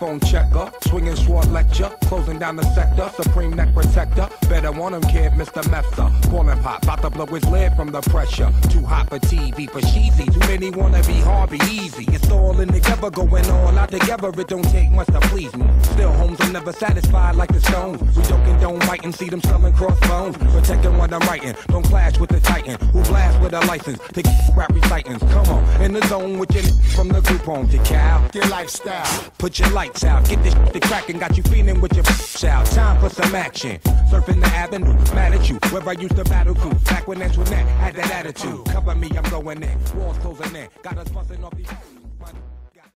Microphone checker, swinging sword lecture, closing down the sector, supreme neck protector. Better want him, kid, Mr. Mester. Ballin' pop, about to blow his lid from the pressure. Too hot for TV, for cheesy. Too many wanna be Harvey Easy. It's in going all out together. It don't take much to please me. Still, homes, I'm never satisfied like the Stones. We joking, don't bite and see them selling crossbones. Protecting what I'm writing, don't clash with the Titan who blast with a license to rap recitants. Come on, in the zone with your from the group home to cow. Your lifestyle. Put your lights out, get this shit cracking, got you feeling with your out. Time for some action. Surfing the avenue, mad at you. Where I used to battle crew, back when Antoinette had that attitude. Cover me, I'm going in. Walls closing in, got us busting off these.